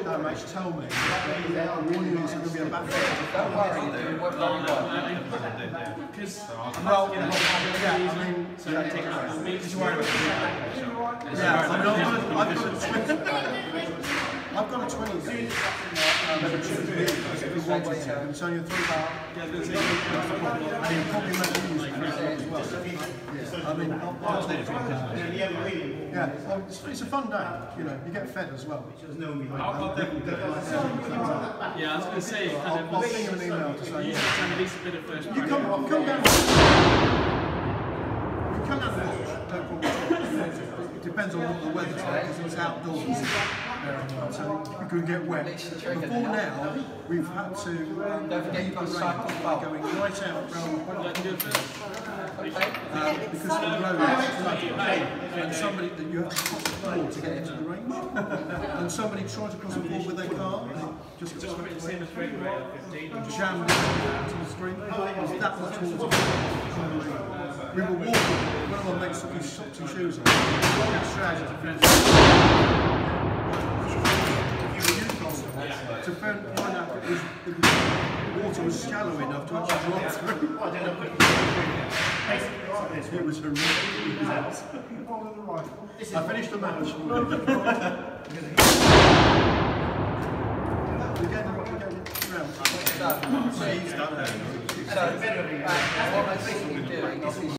shit though, mate, tell me. I'm warning you, going to be a back. Don't worry, you're doing well, very well. Well, yeah, I mean, So that takes to Just worried about Yeah, I mean, I've got, I've got a 20. I've got a 20 game. If you wanted to. It's only a three bar. And you probably make use of it as well. Yeah, I mean, I'll, I'll take it. Yeah, well, it's, it's a fun day. You know, you get fed as well. Yeah, I was going to say, kind I'll, of, I'll ping an email to say. you Yeah. should at least a bit of first You come, come down. You come down and watch. No problem. It depends on what the weather's like because it's outdoors. Uh, so you can get wet. Before now, we've had to um, Don't forget lead you've the rain cycle by going right out round the Like to do it first? um, because the road is flooded. And somebody that you have to cross the floor to get into the range and somebody tried to cross the floor with their car. And it just got swept away jammed into the street. It was that much water we were walking one of my mates took his socks and shoes off walking straight to to find find out that it was, the water was shallow enough to actually drop through. It was horrendous. I finished the match. we're getting, we're getting round. So, so, uh, what I think you're doing, obviously,